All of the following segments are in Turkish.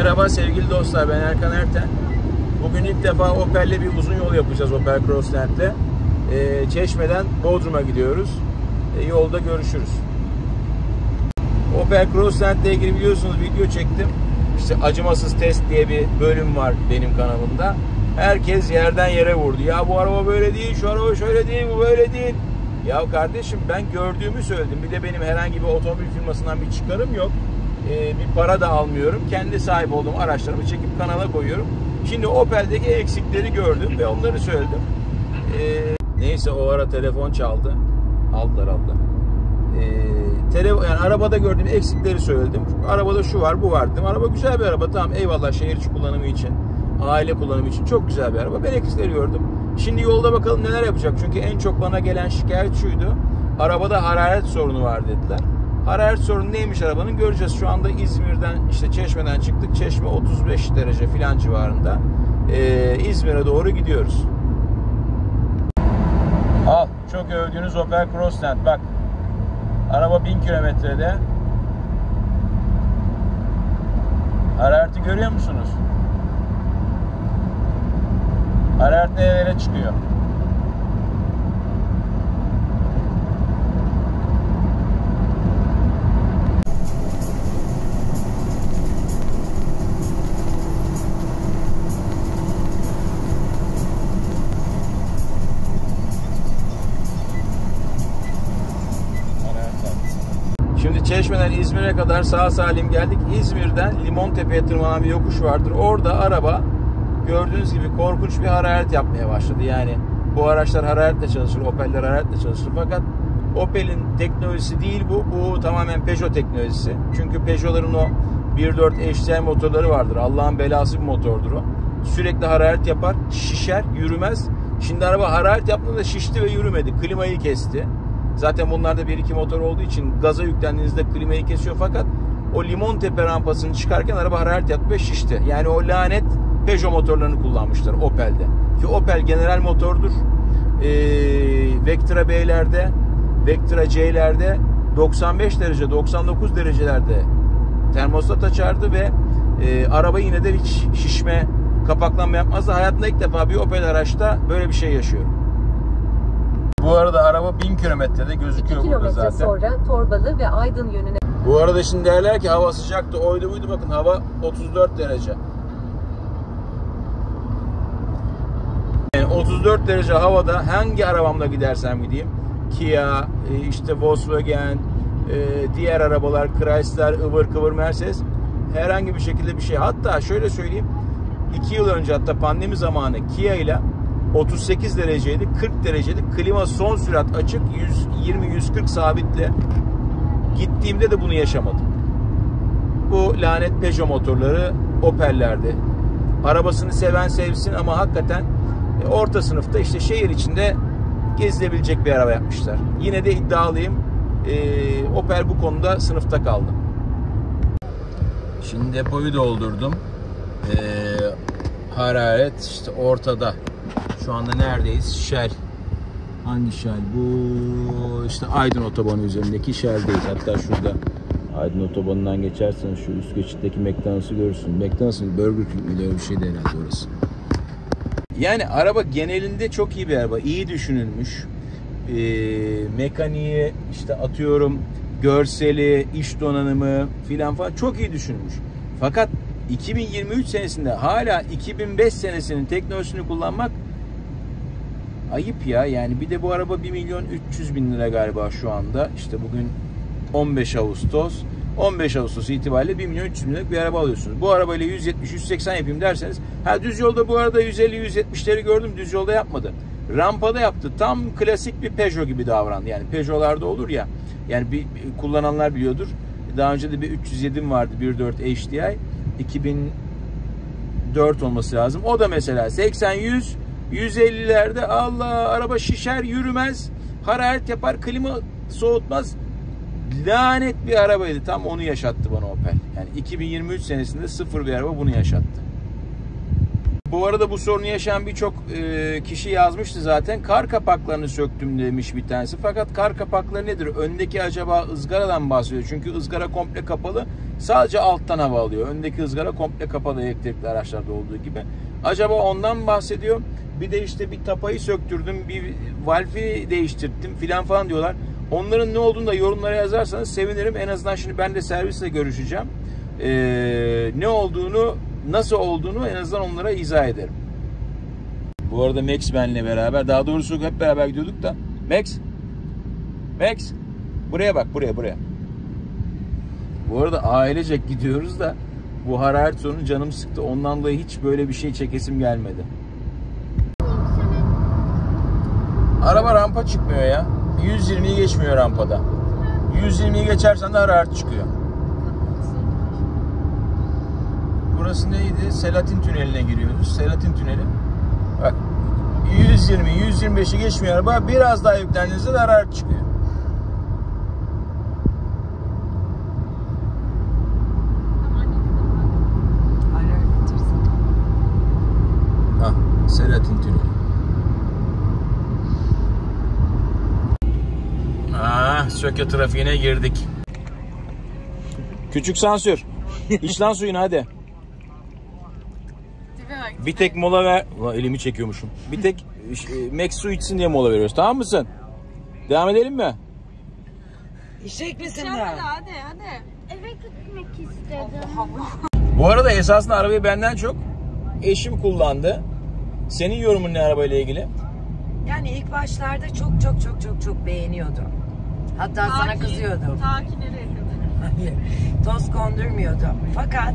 Merhaba sevgili dostlar ben Erkan Erten. Bugün ilk defa Opel'le bir uzun yol yapacağız Opel Crossland'le. Ee, Çeşme'den Bodrum'a gidiyoruz. Ee, yolda görüşürüz. Opel Crossland'le ilgili biliyorsunuz video çektim. İşte acımasız test diye bir bölüm var benim kanalımda. Herkes yerden yere vurdu. Ya bu araba böyle değil, şu araba şöyle değil, bu böyle değil. Ya kardeşim ben gördüğümü söyledim. Bir de benim herhangi bir otomobil firmasından bir çıkarım yok. Ee, bir para da almıyorum. Kendi sahip olduğum araçlarımı çekip kanala koyuyorum. Şimdi Opel'deki eksikleri gördüm ve onları söyledim. Ee, neyse o ara telefon çaldı. Aldılar aldılar. Ee, tele, yani arabada gördüğüm eksikleri söyledim. Arabada şu var bu var dedim. Araba güzel bir araba tamam eyvallah şehir içi kullanımı için. Aile kullanımı için çok güzel bir araba. Ben eksikleri gördüm. Şimdi yolda bakalım neler yapacak. Çünkü en çok bana gelen şikayet şuydu. Arabada hararet sorunu var dediler. Hararet sorunu neymiş arabanın göreceğiz. Şu anda İzmir'den işte Çeşme'den çıktık. Çeşme 35 derece filan civarında. Ee, İzmir'e doğru gidiyoruz. Al çok övdüğünüz Opel Crossland bak. Araba 1000 kilometrede. Harareti görüyor musunuz? Hararet nerelere çıkıyor? Çeşme'den İzmir'e kadar sağ salim geldik. İzmir'den Limontepe'ye tırmanan bir yokuş vardır. Orada araba gördüğünüz gibi korkunç bir hararet yapmaya başladı. Yani bu araçlar hararetle çalışır, Opel'ler hararetle çalışır. Fakat Opel'in teknolojisi değil bu. Bu tamamen Peugeot teknolojisi. Çünkü Peugeot'ların o 1.4 HDI motorları vardır. Allah'ın belası bir motordur o. Sürekli hararet yapar, şişer, yürümez. Şimdi araba hararet yaptığında şişti ve yürümedi. Klimayı kesti. Zaten bunlarda bir iki motor olduğu için gaza yüklendiğinizde klimayı kesiyor fakat o limon tepe rampasını çıkarken araba hararet yaptı şişti. Yani o lanet Peugeot motorlarını kullanmışlar Opel'de. Ki Opel general motordur. Ee, Vectra B'lerde, Vectra C'lerde 95 derece, 99 derecelerde termostat açardı ve e, araba yine de hiç şişme, kapaklanma yapmazdı. Hayatımda ilk defa bir Opel araçta böyle bir şey yaşıyorum. Bu arada araba 1000 kilometrede gözüküyor burada zaten. sonra Torbalı ve Aydın yönüne Bu arada şimdi derler ki hava sıcaktı, oydu buydu bakın hava 34 derece. Yani 34 derece havada hangi arabamla gidersem gideyim Kia, e, işte Volkswagen, e, diğer arabalar Chrysler, ıvır kıvır Mercedes herhangi bir şekilde bir şey. Hatta şöyle söyleyeyim 2 yıl önce hatta pandemi zamanı Kia ile 38 dereceydi, 40 dereceydi. Klima son sürat açık, 120-140 sabitle. Gittiğimde de bunu yaşamadım. Bu lanet Peugeot motorları Opel'lerdi. Arabasını seven sevsin ama hakikaten e, orta sınıfta işte şehir içinde gezilebilecek bir araba yapmışlar. Yine de iddialıyım. E, Opel bu konuda sınıfta kaldı. Şimdi depoyu doldurdum. E, hararet işte ortada. Şu anda neredeyiz? Shell. Hangi Shell? Bu işte Aydın Otobanı üzerindeki Shell'deyiz. Hatta şurada Aydın Otobanı'ndan geçersen şu üst geçitteki McDonald's'ı görürsün. McDonald's'ın Burger King mi öyle bir şeydi herhalde orası. Yani araba genelinde çok iyi bir araba. İyi düşünülmüş. Ee, mekaniği işte atıyorum görseli, iş donanımı filan falan çok iyi düşünülmüş. Fakat 2023 senesinde hala 2005 senesinin teknolojisini kullanmak ayıp ya. Yani bir de bu araba 1 milyon 300 bin lira galiba şu anda. İşte bugün 15 Ağustos. 15 Ağustos itibariyle 1 milyon 300 bin liralık bir araba alıyorsunuz. Bu arabayla 170-180 yapayım derseniz ha düz yolda bu arada 150-170'leri gördüm düz yolda yapmadı. Rampada yaptı. Tam klasik bir Peugeot gibi davrandı. Yani Peugeot'larda olur ya. Yani bir, kullananlar biliyordur. Daha önce de bir 307'm vardı 1.4 HDI. 2004 olması lazım. O da mesela 80-100 150'lerde Allah araba şişer yürümez hararet yapar klima soğutmaz lanet bir arabaydı tam onu yaşattı bana Opel yani 2023 senesinde sıfır bir araba bunu yaşattı Bu arada bu sorunu yaşayan birçok e, kişi yazmıştı zaten. Kar kapaklarını söktüm demiş bir tanesi. Fakat kar kapakları nedir? Öndeki acaba ızgaradan bahsediyor. Çünkü ızgara komple kapalı. Sadece alttan hava alıyor. Öndeki ızgara komple kapalı elektrikli araçlarda olduğu gibi. Acaba ondan bahsediyor. Bir de işte bir tapayı söktürdüm, bir valfi değiştirdim filan falan diyorlar. Onların ne olduğunu da yorumlara yazarsanız sevinirim. En azından şimdi ben de servisle görüşeceğim. Ee, ne olduğunu, nasıl olduğunu en azından onlara izah ederim. Bu arada Max benle beraber, daha doğrusu hep beraber gidiyorduk da. Max, Max, buraya bak, buraya, buraya. Bu arada ailecek gidiyoruz da bu hararet sorunu canım sıktı. Ondan dolayı hiç böyle bir şey çekesim gelmedi. Araba rampa çıkmıyor ya. 120'yi geçmiyor rampada. 120'yi geçersen de hararet çıkıyor. Burası neydi? Selatin Tüneli'ne giriyoruz. Selatin Tüneli. Bak 120, 125'i geçmiyor araba. Biraz daha yüklendiğinizde de hararet çıkıyor. Hah, Selatin Tüneli. Söke trafiğine girdik. Küçük sansür. İç lan suyunu hadi. Bir tek mola ver. Ulan elimi çekiyormuşum. Bir tek e, Max su içsin diye mola veriyoruz. Tamam mısın? Devam edelim mi? İşek misin Hadi da? hadi hadi. Eve gitmek istedim. Bu arada esasında arabayı benden çok eşim kullandı. Senin yorumun ne arabayla ilgili? Yani ilk başlarda çok çok çok çok çok beğeniyordum. Hatta sana kızıyordum. Ta ki nereye kadar? Hayır, Toz kondurmuyordum. Fakat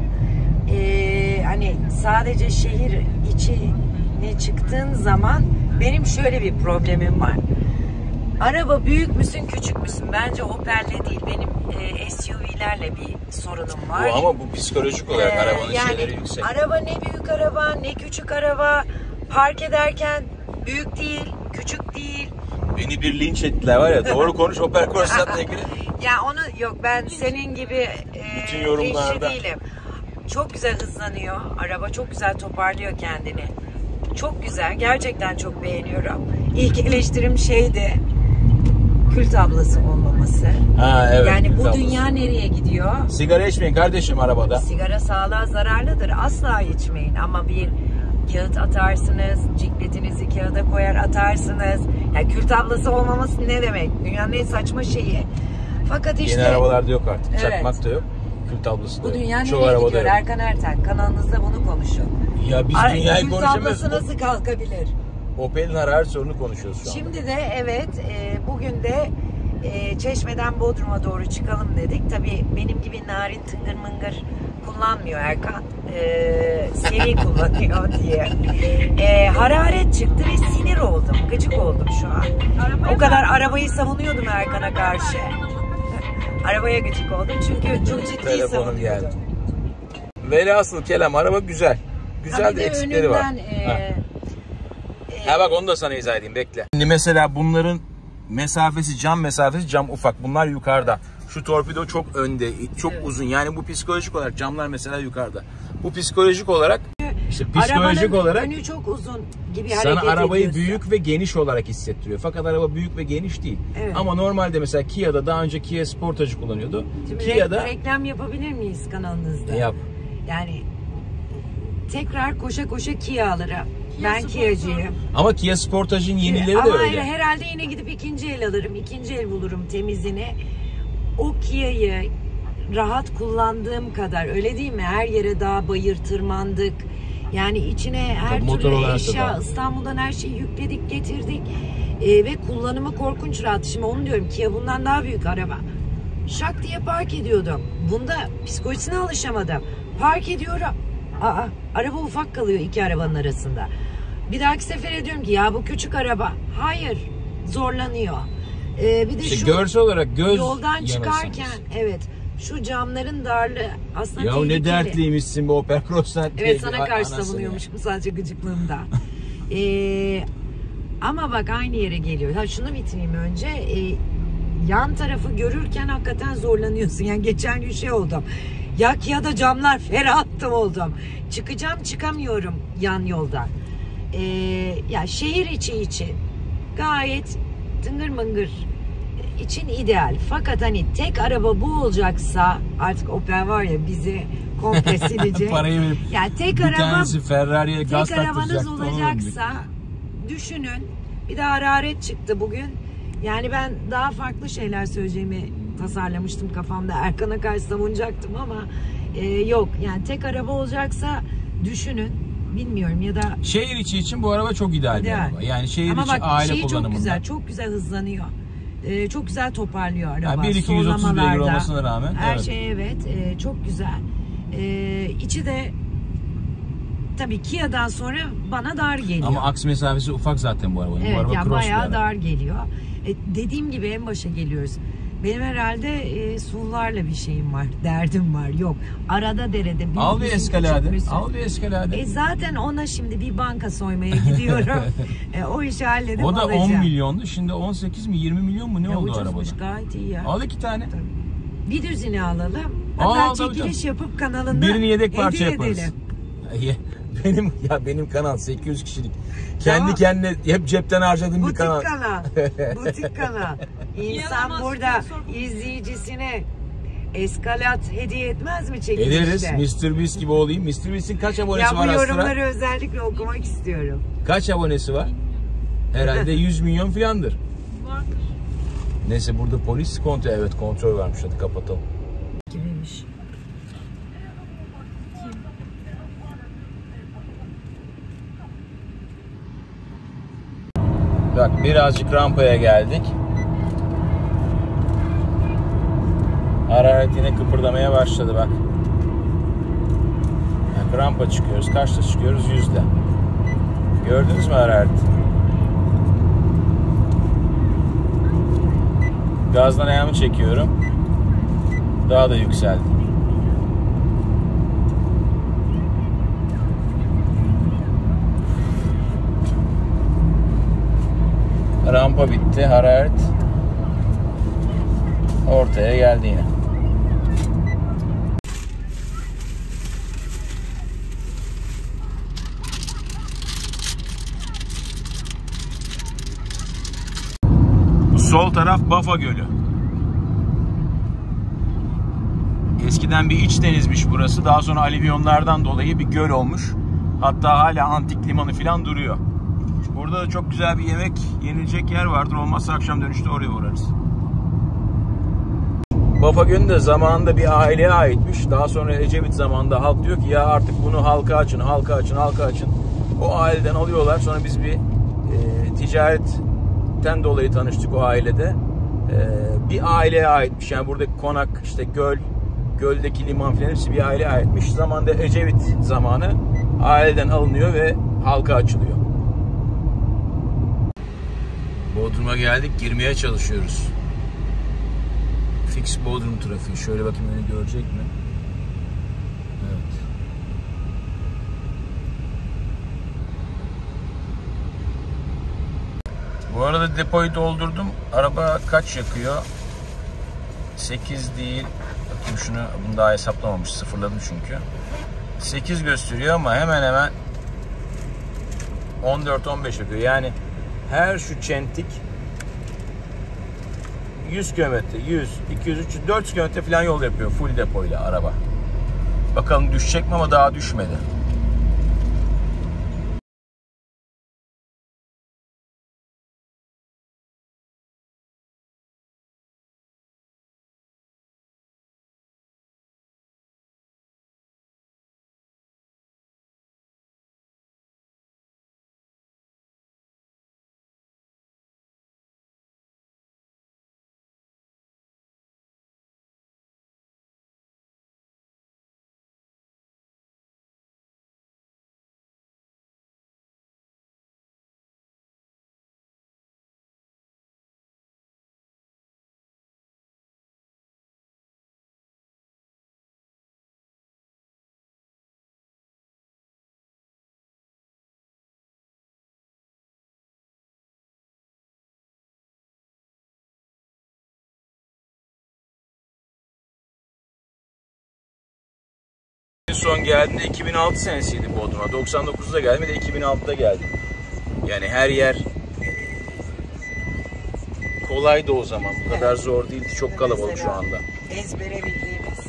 eee, hani sadece şehir içine çıktığın zaman benim şöyle bir problemim var. Araba büyük müsün küçük müsün? Bence Opel'le değil. Benim eee, SUV'lerle bir sorunum var. Bu ama bu psikolojik olarak Ee, arabanın yani şeyleri yüksek. Araba ne büyük araba ne küçük araba. Park ederken büyük değil, küçük değil. Beni bir linç ettiler var ya doğru konuş Opel Corsa'yla ilgili. Ya onu yok ben senin gibi e, Bütün yorumlarda. değilim. Çok güzel hızlanıyor. Araba çok güzel toparlıyor kendini. Çok güzel. Gerçekten çok beğeniyorum. İlk eleştirim şeydi. Kül tablası olmaması. Ha evet. yani bu tablası. dünya nereye gidiyor? Sigara içmeyin kardeşim arabada. Sigara sağlığa zararlıdır. Asla içmeyin ama bir kağıt atarsınız, cikletinizi kağıda koyar atarsınız. Ya kül tablası olmaması ne demek? Dünyanın en saçma şeyi. Fakat işte Yeni arabalarda yok artık. Evet. Çakmak da yok. Kül tablosu da bu yok. dünya Çoğu nereye gidiyor? yok. Erkan Erten kanalınızda bunu konuşun. Ya biz Ay, dünyayı kül konuşamıyoruz. tablası nasıl kalkabilir? Opel'in hararet sorunu konuşuyoruz şu anda. Şimdi de evet e, bugün de e, Çeşme'den Bodrum'a doğru çıkalım dedik. Tabii benim gibi narin tıngır mıngır kullanmıyor Erkan. E, seri kullanıyor diye. E, hararet çıktı ve sinir oldum. Gıcık oldum şu an. o kadar arabayı savunuyordum Erkan'a karşı. Arabaya gıcık oldum çünkü çok ciddi Telefonum savunuyordum. geldi. Velhasıl kelam araba güzel. Güzel Ha, bir de de eksikleri var. e, Ha. Ha bak onu da sana izah edeyim bekle. Şimdi mesela bunların mesafesi cam mesafesi cam ufak. Bunlar yukarıda. Şu torpido çok önde, çok uzun. Yani bu psikolojik olarak camlar mesela yukarıda. Bu psikolojik olarak işte psikolojik Arabanın olarak önü çok uzun gibi sana hareket arabayı ediyorsun. büyük ve geniş olarak hissettiriyor. Fakat araba büyük ve geniş değil. Evet. Ama normalde mesela Kia'da daha önce Kia Sportage kullanıyordu. Şimdi Kia'da re- reklam yapabilir miyiz kanalınızda? yap. Yani tekrar koşa koşa Kia alırım. ben Kia'cıyım. Ama Kia Sportage'in yenileri Ama de öyle. herhalde yine gidip ikinci el alırım. ikinci el bulurum temizini. O Kia'yı rahat kullandığım kadar öyle değil mi? Her yere dağ bayır tırmandık. Yani içine her Tabii türlü da eşya dağ. İstanbul'dan her şeyi yükledik getirdik. Ee, ve kullanımı korkunç rahat. Şimdi onu diyorum Kia bundan daha büyük araba. Şak diye park ediyordum. Bunda psikolojisine alışamadım. Park ediyorum. Aa, araba ufak kalıyor iki arabanın arasında. Bir dahaki sefer diyorum ki ya bu küçük araba. Hayır zorlanıyor. Ee, bir de İşte şu görsel olarak göz yoldan çıkarken evet şu camların darlığı aslında Ya ne tehlikeli. dertliymişsin bu Opel Cross'tan. Evet sana karşı savunuyormuşum sadece gıcıklığımda. Ee, ama bak aynı yere geliyor. Ha şunu bitireyim önce. Ee, yan tarafı görürken hakikaten zorlanıyorsun. Yani geçen gün şey oldum. Ya Kia'da camlar ferahtım oldum. Çıkacağım çıkamıyorum yan yolda. Ee, ya şehir içi için gayet tıngır mıngır için ideal. Fakat hani tek araba bu olacaksa artık Opel var ya bizi komple silecek. Parayı verip yani tek bir araba tanesi Ferrari'ye gaz tek arabanız olacaksa düşünün. Bir de hararet çıktı bugün. Yani ben daha farklı şeyler söyleyeceğimi tasarlamıştım kafamda. Erkan'a karşı savunacaktım ama e, yok. Yani tek araba olacaksa düşünün. Bilmiyorum ya da Şehir içi için bu araba çok ideal bir ideal. araba. Yani şehir ama içi bak aile şeyi çok kullanımında. güzel. Çok güzel hızlanıyor. E, çok güzel toparlıyor araba. Yani 1.230 beygir Sollamalarda. olmasına rağmen, Her evet. şey evet. e, çok güzel. E, içi de tabii Kia'dan sonra bana dar geliyor. Ama aks mesafesi ufak zaten bu arabanın. bu Evet araba yani bir bayağı dar geliyor. E, dediğim gibi en başa geliyoruz. Benim herhalde e, SUV'larla bir şeyim var, derdim var. Yok. Arada derede. bir Al bir eskalade. Al bir eskalade. E zaten ona şimdi bir banka soymaya gidiyorum. e, o işi halledip o da 10 alacağım. milyondu. Şimdi 18 mi 20 milyon mu ne Ya oldu ucuzmuş, arabada? gayet iyi ya. Al iki tane. Bir düzini alalım. Aa, Hatta tabii, çekiliş tabii. yapıp kanalında Birini yedek parça yaparız. edelim. benim ya benim kanal 800 kişilik. Kendi Tamam. kendine hep cepten harcadığım bir Butik kanal. kanal. Butik kanal. İnsan burada sponsor. izleyicisine eskalat hediye etmez mi çekilişte? Ederiz. Mr. Beast gibi olayım. Mr. Beast'in kaç abonesi Ya bu var Astra? yorumları özellikle okumak istiyorum. Kaç abonesi var? Herhalde 100 milyon filandır. Vardır. Neyse burada polis kontrol evet kontrol varmış hadi kapatalım. Gibiymiş. Bak birazcık rampaya geldik. Hararet yine kıpırdamaya başladı bak. Bak rampa çıkıyoruz. Kaçta çıkıyoruz? Yüzde. Gördünüz mü hararet? Gazdan ayağımı çekiyorum. Daha da yükseldi. Rampa bitti. Hararet ortaya geldi yine. Sol taraf Bafa Gölü. Eskiden bir iç denizmiş burası. Daha sonra alivyonlardan dolayı bir göl olmuş. Hatta hala antik limanı falan duruyor. Burada da çok güzel bir yemek yenilecek yer vardır. Olmazsa akşam dönüşte oraya uğrarız. Bafa Gölü de zamanında bir aileye aitmiş. Daha sonra Ecevit zamanında halk diyor ki ya artık bunu halka açın, halka açın, halka açın. O aileden alıyorlar. Sonra biz bir e, ticaretten dolayı tanıştık o ailede. E, bir aileye aitmiş. Yani buradaki konak, işte göl, göldeki liman falan hepsi bir aileye aitmiş. Zamanında Ecevit zamanı aileden alınıyor ve halka açılıyor. Bodrum'a geldik, girmeye çalışıyoruz. Fix Bodrum trafiği. Şöyle bakayım beni görecek mi? Bu arada depoyu doldurdum. Araba kaç yakıyor? 8 değil. Bakayım şunu. Bunu daha hesaplamamış. Sıfırladım çünkü. 8 gösteriyor ama hemen hemen 14-15 yapıyor. Yani her şu çentik 100 kilometre, 100, 200, 300, 400 kilometre falan yol yapıyor full depoyla araba. Bakalım düşecek mi ama daha düşmedi. Son geldiğimde 2006 senesiydi Bodrum'a. 99'da geldim bir de 2006'da geldim. Yani her yer kolaydı o zaman. Bu kadar zor değildi. Çok kalabalık şu anda. Ezbere bildiğimiz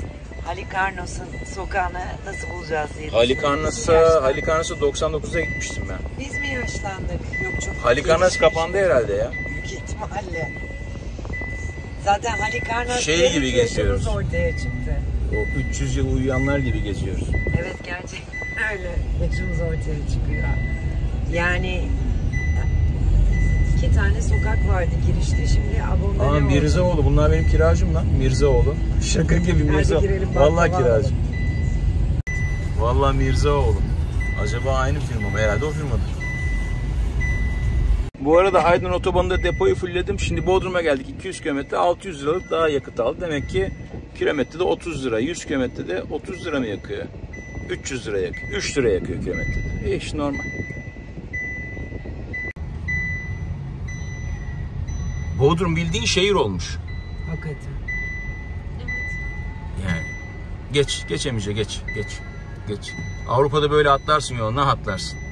Halikarnos'un sokağını nasıl bulacağız diye. Halikarnas'a düşünüyoruz. Halikarnas'a 99'da gitmiştim ben. Biz mi yaşlandık? Yok çok Halikarnas gelişmiş. kapandı herhalde ya. Büyük ihtimalle. Zaten Halikarnas Şey gibi geziyoruz. ortaya çıktı. O 300 yıl uyuyanlar gibi geziyoruz. Evet gerçekten öyle. Yaşımız ortaya çıkıyor. Yani iki tane sokak vardı girişte. Şimdi abonda Aa? Mirzaoğlu. Bunlar benim kiracım lan. Mirzaoğlu. Şaka gibi Mirza. girelim, bak, Vallahi kiracım. Vallahi Mirzaoğlu. Acaba aynı firma mı? Herhalde o firmadır. Bu arada Aydın Otobanı'nda depoyu fullledim. Şimdi Bodrum'a geldik. 200 kilometre 600 liralık daha yakıt aldı. Demek ki kilometrede 30 lira. 100 kilometrede 30 lira mı yakıyor? 300 lira yakıyor. 3 lira yakıyor kilometrede. E işte normal. Bodrum bildiğin şehir olmuş. Hakikaten. Yani geç, geç Emice geç, geç, geç. Avrupa'da böyle atlarsın yoluna atlarsın.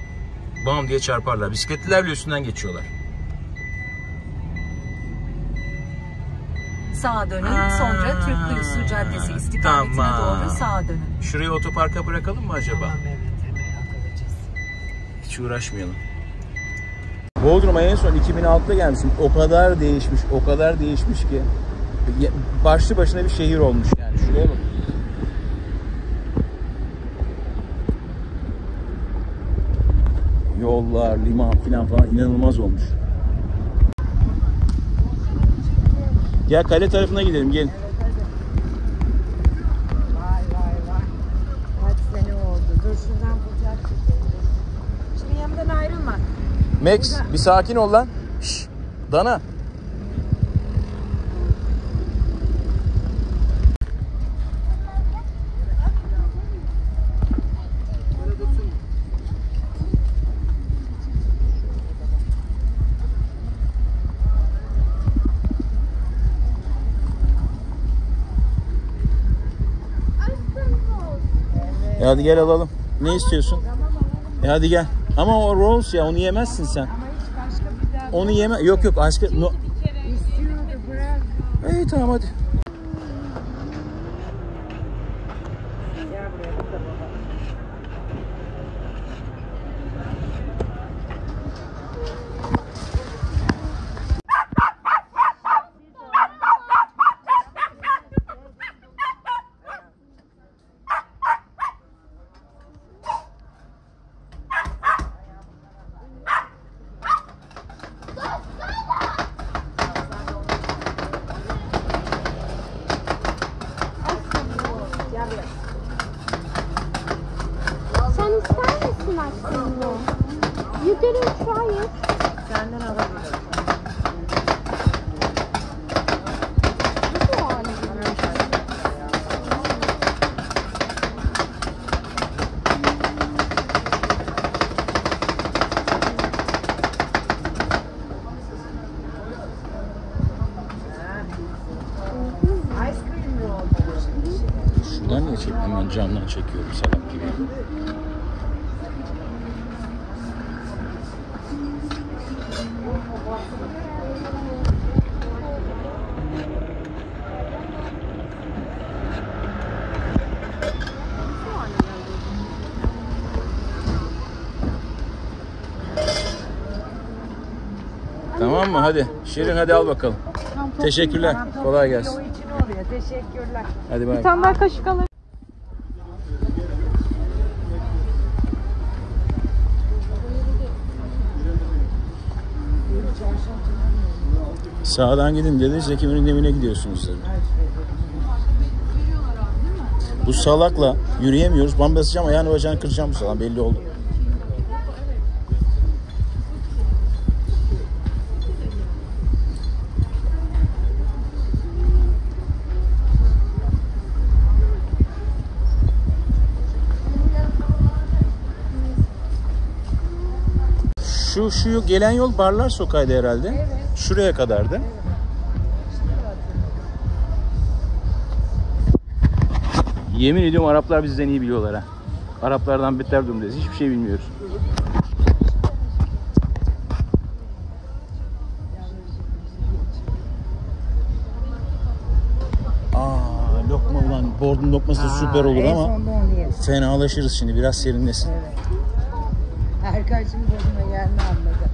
Bam diye çarparlar. Bisikletliler bile üstünden geçiyorlar. Sağa dönün. Aa, Sonra Türk Kuyusu Caddesi istikametine tamam. doğru sağa dönün. Şurayı otoparka bırakalım mı acaba? Tamam evet hemen. Hiç uğraşmayalım. Bodrum'a en son 2006'da gelmişim. O kadar değişmiş, o kadar değişmiş ki. Başlı başına bir şehir olmuş yani. Şuraya bak. Yollar, liman filan falan inanılmaz olmuş. Gel kale tarafına gidelim gelin. Vay vay vay. Kaç sene oldu. Dur şuradan çekelim. Şimdi yanımdan ayrılma. Max bir sakin ol lan. Şş, Dana. Hadi gel alalım. Ne istiyorsun? E hadi gel. Ama o rolls ya onu yemezsin sen. Onu yeme. Yok yok aşkı. No. İyi tamam hadi. Sen ister misin aşkım bu? You didn't try it. Senden alabilirim. Bu hali. Ice cream mi oldu? Şuradan niye çek? Hemen camdan çekiyorum salak gibi. Tamam mı? Hadi. Şirin hadi al bakalım. Teşekkürler. Kolay gelsin. O için oluyor. Teşekkürler. Hadi bay. Tam daha kaşık alır. Sağdan gidin dedi. Zeki Müren'in evine gidiyorsunuz dedi. Bu salakla yürüyemiyoruz. Ben basacağım ayağını bacağını kıracağım bu salak belli oldu. Şu şu gelen yol Barlar Sokağı'ydı herhalde. Şuraya kadardı. Yemin ediyorum Araplar bizden iyi biliyorlar ha. Araplardan beter durumdayız. Hiçbir şey bilmiyoruz. Aa, lokma ulan. Bordun lokması da süper olur en ama sonunda onu fenalaşırız şimdi. Biraz serinlesin. Erkan şimdi bozuma yerini anladı.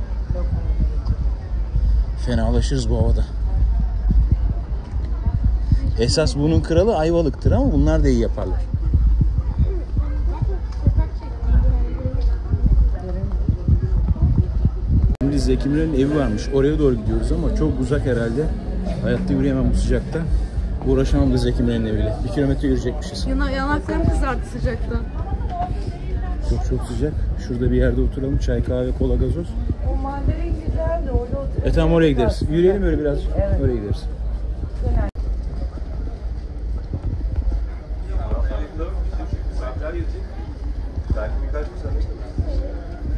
Fenalaşırız bu havada. Esas bunun kralı Ayvalık'tır ama bunlar da iyi yaparlar. Şimdi Zeki Müren'in evi varmış. Oraya doğru gidiyoruz ama çok uzak herhalde. Hayatta yürüyemem bu sıcakta. Uğraşamam da Zeki Müren'in eviyle. Bir kilometre yürüyecekmişiz. Yana, yanaklarım kızardı sıcaktan. Çok çok sıcak. Şurada bir yerde oturalım. Çay, kahve, kola, gazoz. O manzara güzel de orada oturup E tamam oraya gideriz. Yürüyelim öyle biraz. Evet. Oraya gideriz.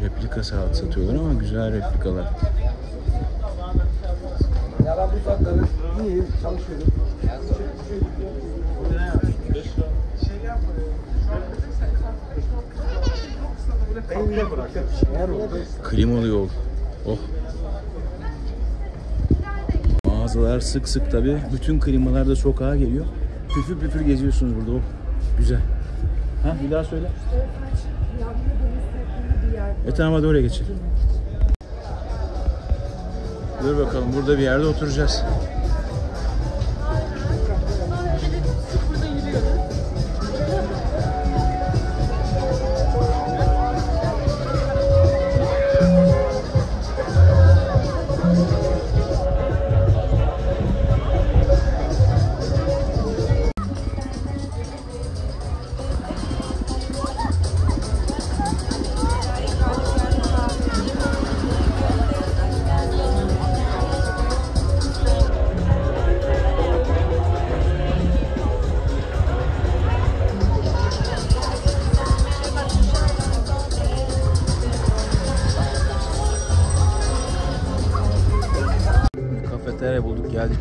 Replika saat satıyorlar ama güzel replikalar. Klimalı yol. Oh. Mağazalar sık sık tabi. Bütün klimalar da sokağa geliyor. Püfür püfür geziyorsunuz burada. Oh. Güzel. Ha bir daha söyle. E tamam hadi oraya geçelim. Dur bakalım burada bir yerde oturacağız.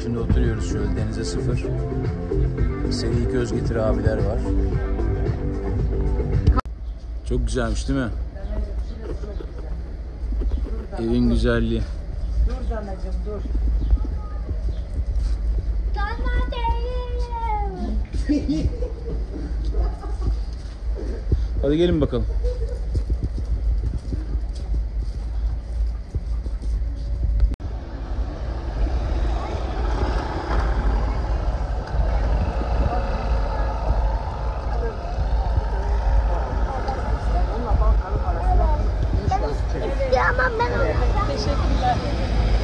Şimdi oturuyoruz şöyle denize sıfır. Seri göz getir abiler var. Çok güzelmiş değil mi? Evin güzelliği. dur danacığım dur. Hadi gelin bakalım. Ya ama ben onu. Teşekkürler.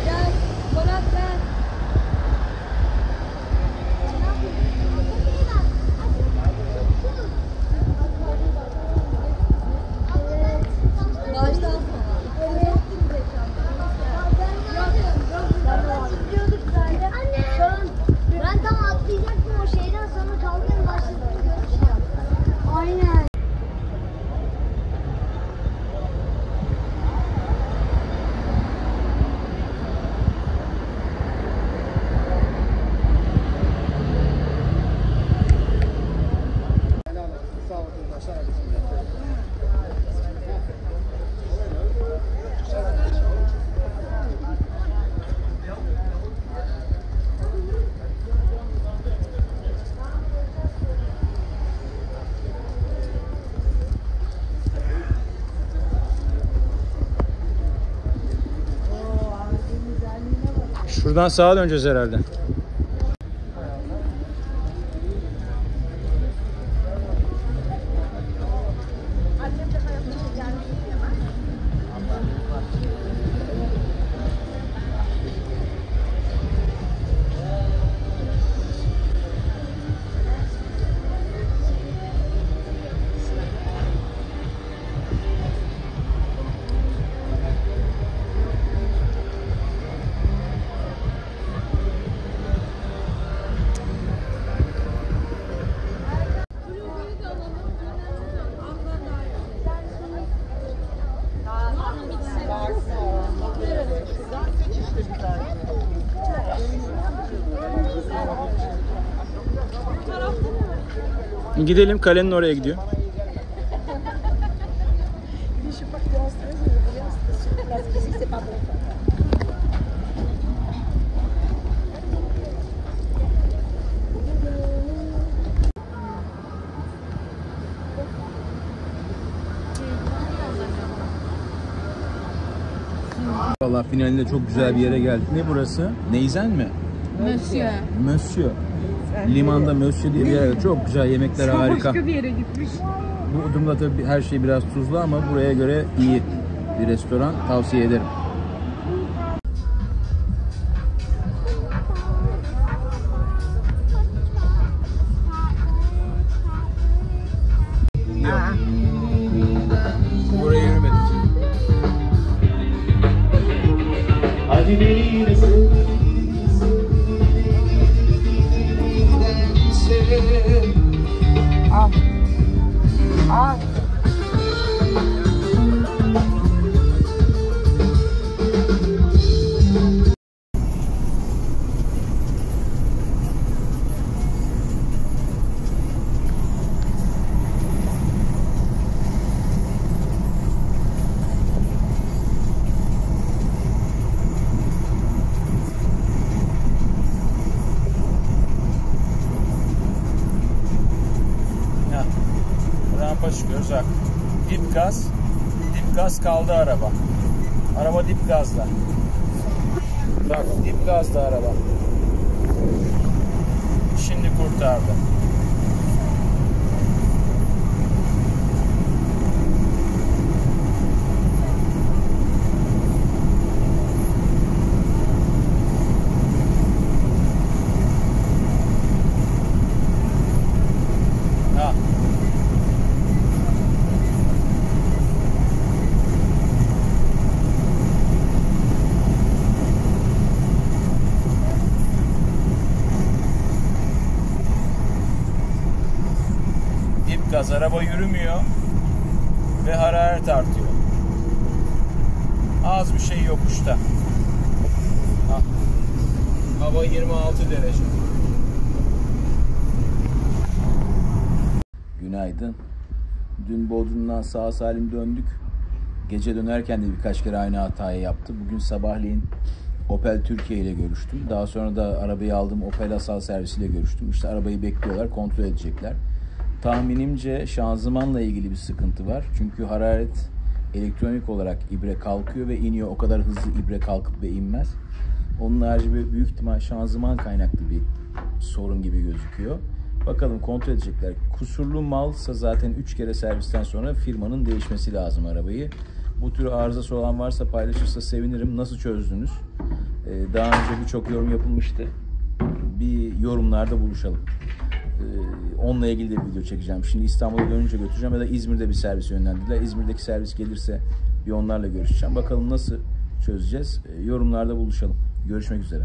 Gel. Murat ver. Baştan sonra. Evet. Anne. Şu an ben tam atlayacaktım o şeyden sonra kavganın başladığını görmüştüm. Aynen. Şuradan sağa döneceğiz herhalde. Gidelim kalenin oraya gidiyor. Valla finalinde çok güzel bir yere geldik. Ne burası? Neyzen mi? Monsieur. Monsieur. Limanda Monsieur diye bir yer. Çok güzel yemekler harika. Başka bir yere gitmiş. Bu Udum'da tabii her şey biraz tuzlu ama buraya göre iyi bir restoran. Tavsiye ederim. Gaz. Dip gaz kaldı araba. Araba dip gazda. Bak dip gazda araba. Şimdi kurtardı. Ha. Gaz araba yürümüyor ve hararet artıyor. Az bir şey yokuşta. Ha. Hava 26 derece. Günaydın. Dün Bodrum'dan sağ salim döndük. Gece dönerken de birkaç kere aynı hatayı yaptı. Bugün sabahleyin Opel Türkiye ile görüştüm. Daha sonra da arabayı aldım Opel Asal servisiyle görüştüm. İşte arabayı bekliyorlar, kontrol edecekler. Tahminimce şanzımanla ilgili bir sıkıntı var. Çünkü hararet elektronik olarak ibre kalkıyor ve iniyor. O kadar hızlı ibre kalkıp ve inmez. Onun harici bir büyük ihtimal şanzıman kaynaklı bir sorun gibi gözüküyor. Bakalım kontrol edecekler. Kusurlu malsa zaten 3 kere servisten sonra firmanın değişmesi lazım arabayı. Bu tür arızası olan varsa paylaşırsa sevinirim. Nasıl çözdünüz? Ee, daha önce birçok yorum yapılmıştı. Bir yorumlarda buluşalım. Ee, onunla ilgili de bir video çekeceğim. Şimdi İstanbul'a dönünce götüreceğim ya da İzmir'de bir servis yönlendirdiler. İzmir'deki servis gelirse bir onlarla görüşeceğim. Bakalım nasıl çözeceğiz. Ee, yorumlarda buluşalım. Görüşmek üzere.